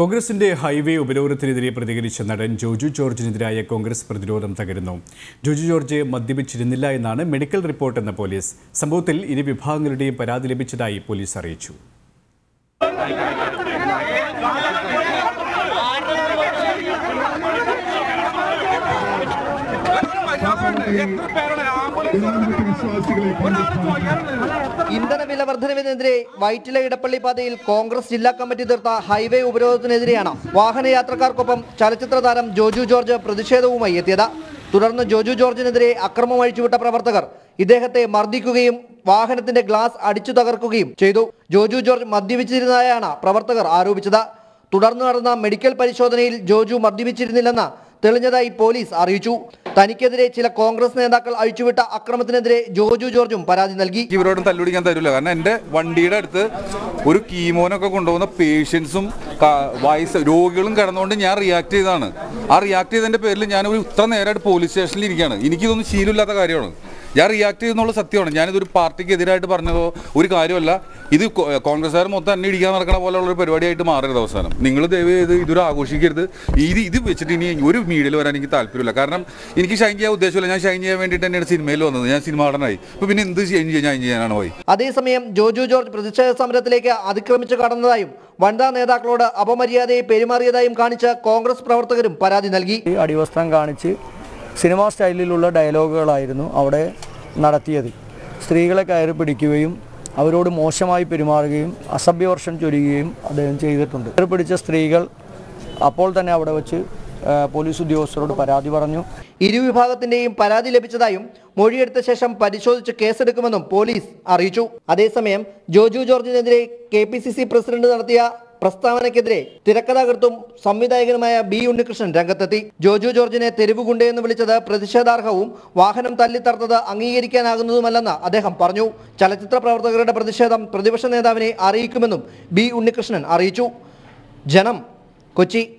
കോൺഗ്രസിന്റെ ഹൈവേ ഉപരോധത്തിനെതിരെ പ്രതികരിച്ച നടൻ ജോജു ജോർജിനെതിരായ കോൺഗ്രസ് പ്രതിരോധം തകരുന്നു. ജോജു ജോർജ് മദ്യപിച്ചിരുന്നില്ല എന്നാണ് മെഡിക്കൽ റിപ്പോർട്ട് എന്ന പോലീസ് സംഭവത്തിൽ ഇരു വിഭാഗങ്ങളുടെയും പരാതി ലഭിച്ചതായി പോലീസ് അറിയിച്ചു. ഇന്ധന വില വർധനവിനെതിരെ വൈറ്റില ഇടപ്പള്ളി പാതയിൽ കോൺഗ്രസ് ജില്ലാ കമ്മിറ്റി തീർത്ത ഹൈവേ ഉപരോധത്തിനെതിരെയാണ് വാഹനയാത്രക്കാർക്കൊപ്പം ചലച്ചിത്ര താരം ജോജു ജോർജ് പ്രതിഷേധവുമായി എത്തിയത്. തുടർന്ന് ജോജു ജോർജിനെതിരെ അക്രമം അഴിച്ചുവിട്ട പ്രവർത്തകർ ഇദ്ദേഹത്തെ മർദ്ദിക്കുകയും വാഹനത്തിന്റെ ഗ്ലാസ് അടിച്ചു തകർക്കുകയും ചെയ്തു. ജോജു ജോർജ് മദ്യപിച്ചിരുന്നതായാണ് പ്രവർത്തകർ ആരോപിച്ചത്. തുടർന്ന് നടന്ന മെഡിക്കൽ പരിശോധനയിൽ ജോജു മദ്യപിച്ചിരുന്നില്ലെന്ന് തെളിഞ്ഞതായി പോലീസ് അറിയിച്ചു. തനിക്കെതിരെ ചില കോൺഗ്രസ് നേതാക്കൾ അഴിച്ചുവിട്ട അക്രമത്തിനെതിരെ ജോജു ജോർജും പരാതി നൽകി. ഇവരോടും തല്ലുപിടിക്കാൻ തരില്ല കാരണം എന്റെ വണ്ടിയുടെ അടുത്ത് ഒരു കീമോനൊക്കെ കൊണ്ടുപോകുന്ന പേഷ്യൻസും വയസ്സ് രോഗികളും കിടന്നുകൊണ്ട് ഞാൻ റിയാക്ട് ചെയ്തതാണ്. ആ റിയാക്ട് ചെയ്തതിന്റെ പേരിൽ ഞാൻ ഒരു ഇത്ര നേരമായിട്ട് പോലീസ് സ്റ്റേഷനിൽ ഇരിക്കുകയാണ്. എനിക്കിതൊന്നും ശീലമില്ലാത്ത കാര്യമാണ്. ഞാൻ റിയാക്ട് ചെയ്യുന്നുള്ള സത്യമാണ്. ഞാനിതൊരു പാർട്ടിക്ക് എതിരായിട്ട് പറഞ്ഞതോ ഒരു കാര്യമല്ല. ഇത് കോൺഗ്രസ്സുകാർ മൊത്തം അന്നെ ഇടിക്കാൻ നടക്കണ പോലെയുള്ള ഒരു പരിപാടിയായിട്ട് മാറരുത് അവസാനം. നിങ്ങൾ ദയവ് ചെയ്ത് ഇതൊരു ആഘോഷിക്കരുത്. ഇത് ഇത് വെച്ചിട്ട് ഇനി ഒരു മീഡിയയിൽ വരാൻ എനിക്ക് താല്പര്യമില്ല. കാരണം എനിക്ക് ഷൈൻ ചെയ്യാൻ ഉദ്ദേശമില്ല. ഞാൻ ഷൈൻ ചെയ്യാൻ വേണ്ടിയിട്ട് തന്നെയാണ് സിനിമയിൽ വന്നത്. ഞാൻ സിനിമ നടനായി. അപ്പോൾ പിന്നെ എന്ത് ഷൈൻ ചെയ്യാൻ ഷൈൻ ചെയ്യാനാണ് പോയി. അതേസമയം ജോജു ജോർജ് പ്രതിഷേധ സമരത്തിലേക്ക് അതിക്രമിച്ചു കടന്നതായും വനിതാ നേതാക്കളോട് അപമര്യാദയെ പെരുമാറിയതായും കാണിച്ച കോൺഗ്രസ് പ്രവർത്തകരും പരാതി നൽകി. ഈ അടിവസ്ത്രം കാണിച്ച് സിനിമാ സ്റ്റൈലിലുള്ള ഡയലോഗുകളായിരുന്നു അവിടെ നടത്തിയത്. സ്ത്രീകളെ കയറി പിടിക്കുകയും അവരോട് മോശമായി പെരുമാറുകയും അസഭ്യവർഷം ചൊരിയുകയും അദ്ദേഹം ചെയ്തിട്ടുണ്ട്. കയറി പിടിച്ച സ്ത്രീകൾ അപ്പോൾ തന്നെ അവിടെ വെച്ച് പോലീസ് ഉദ്യോഗസ്ഥരോട് പരാതി പറഞ്ഞു. ഇരുവിഭാഗത്തിന്റെയും പരാതി ലഭിച്ചതായും മൊഴിയെടുത്ത ശേഷം പരിശോധിച്ച് കേസെടുക്കുമെന്നും പോലീസ് അറിയിച്ചു. അതേസമയം ജോജു ജോർജിനെതിരെ കെ പ്രസിഡന്റ് നടത്തിയ പ്രസ്താവനയ്ക്കെതിരെ തിരക്കഥാകൃത്തും സംവിധായകനുമായ ബി ഉണ്ണികൃഷ്ണൻ രംഗത്തെത്തി. ജോജു ജോർജിനെ തെരുവുകുണ്ടെന്ന് വിളിച്ചത് പ്രതിഷേധാർഹവും വാഹനം തല്ലിത്തർത്തത് അംഗീകരിക്കാനാകുന്നതുമല്ലെന്ന് അദ്ദേഹം പറഞ്ഞു. ചലച്ചിത്ര പ്രവർത്തകരുടെ പ്രതിഷേധം പ്രതിപക്ഷ നേതാവിനെ അറിയിക്കുമെന്നും ബി ഉണ്ണികൃഷ്ണൻ അറിയിച്ചു. ജനം കൊച്ചി.